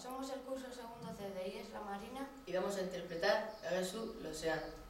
somos el curso segundo C de IES La Marina y vamos a interpretar a Jesús Loseano.